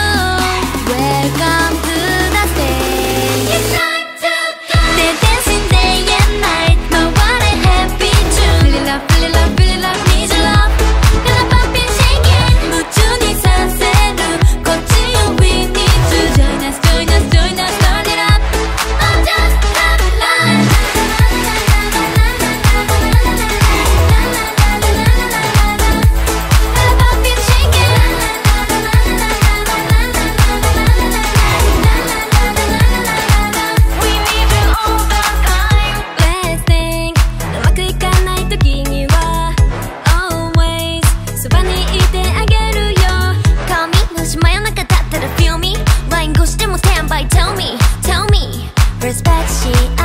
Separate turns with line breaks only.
know where God respect she